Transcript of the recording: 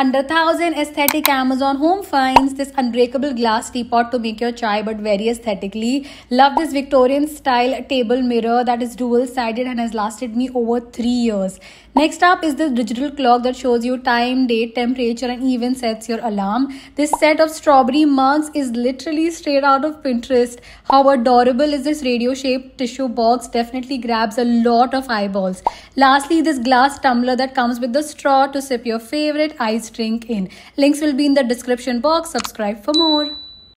Under 1000 aesthetic Amazon home finds this unbreakable glass teapot to make your chai but very aesthetically. Love this Victorian style table mirror that is dual sided and has lasted me over 3 years. Next up is this digital clock that shows you time, date, temperature and even sets your alarm. This set of strawberry mugs is literally straight out of Pinterest. How adorable is this radio shaped tissue box? Definitely grabs a lot of eyeballs. Lastly, this glass tumbler that comes with the straw to sip your favorite ice drink in. Links will be in the description box. Subscribe for more.